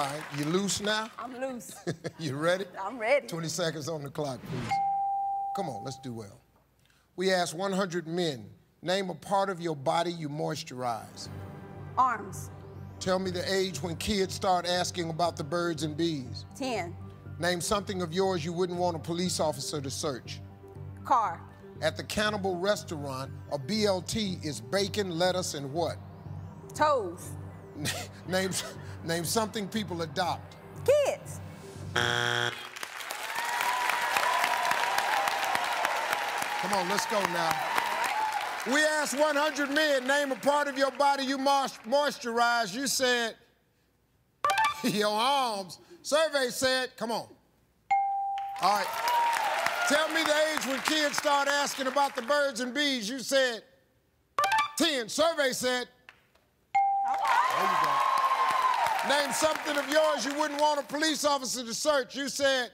All right, you loose now? I'm loose. you ready? I'm ready. 20 seconds on the clock, please. Come on, let's do well. We asked 100 men, name a part of your body you moisturize. Arms. Tell me the age when kids start asking about the birds and bees. 10. Name something of yours you wouldn't want a police officer to search. Car. At the Cannibal Restaurant, a BLT is bacon, lettuce, and what? Toes. name, name something people adopt. Kids. Come on, let's go now. We asked 100 men, name a part of your body you moisturize. You said your arms. Survey said, come on. All right. Tell me the age when kids start asking about the birds and bees. You said 10. Survey said. Name something of yours you wouldn't want a police officer to search. You said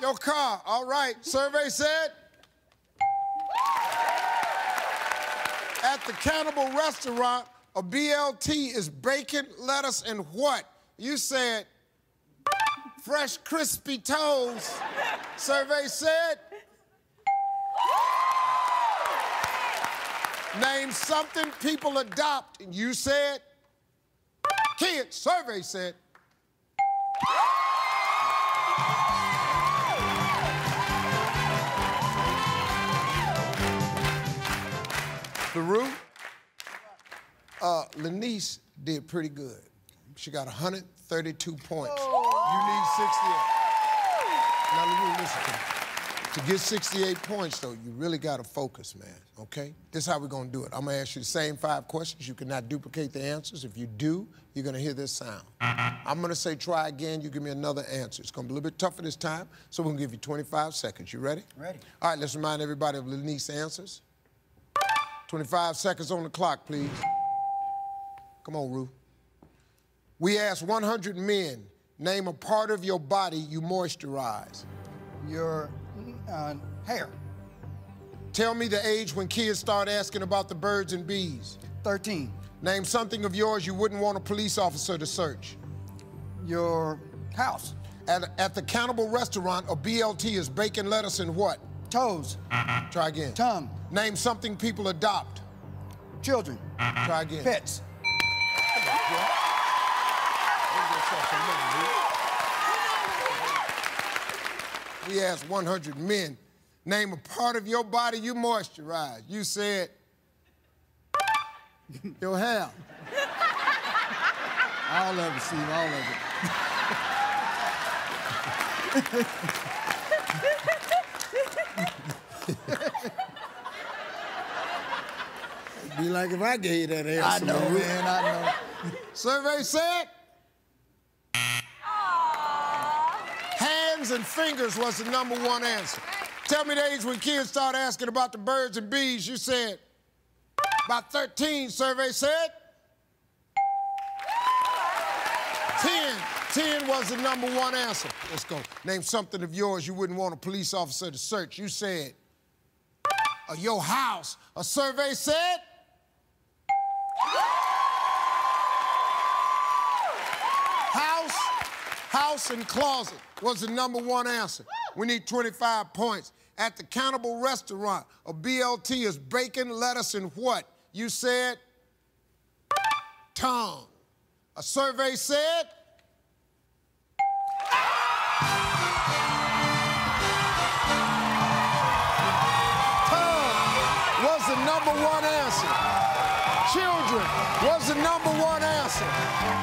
your car. All right. Survey said. At the Cannibal Restaurant, a BLT is bacon, lettuce, and what? You said fresh, crispy toes. Survey said. Name something people adopt, and you said kids. Survey said. Larue, uh, Lenise did pretty good. She got 132 points. Oh. You need 68. Now, me listen to me. To get 68 points, though, you really got to focus, man, okay? This is how we're going to do it. I'm going to ask you the same five questions. You cannot duplicate the answers. If you do, you're going to hear this sound. I'm going to say try again. You give me another answer. It's going to be a little bit tougher this time, so we're going to give you 25 seconds. You ready? Ready. All right, let's remind everybody of Lenise's answers. 25 seconds on the clock, please. Come on, Rue. We asked 100 men, name a part of your body you moisturize. Your uh, hair. Tell me the age when kids start asking about the birds and bees. 13. Name something of yours you wouldn't want a police officer to search. Your house. At, at the Cannibal Restaurant, a BLT is bacon, lettuce, and what? Toes. Try again. Tongue. Name something people adopt. Children. Try again. Pets. We asked 100 men, name a part of your body you moisturize. You said, your hair. all of it, Steve, all of it. Be like if I gave you that answer. I know, man, I know. Survey said. Hands and fingers was the number one answer. Tell me the age when kids start asking about the birds and bees. You said about 13, survey said. 10. 10 was the number one answer. Let's go. Name something of yours you wouldn't want a police officer to search. You said, uh, your house. A survey said, house and closet was the number one answer. We need 25 points. At the Cannibal Restaurant, a BLT is bacon, lettuce, and what? You said tongue. A survey said tongue was the number one answer. Children was the number one answer.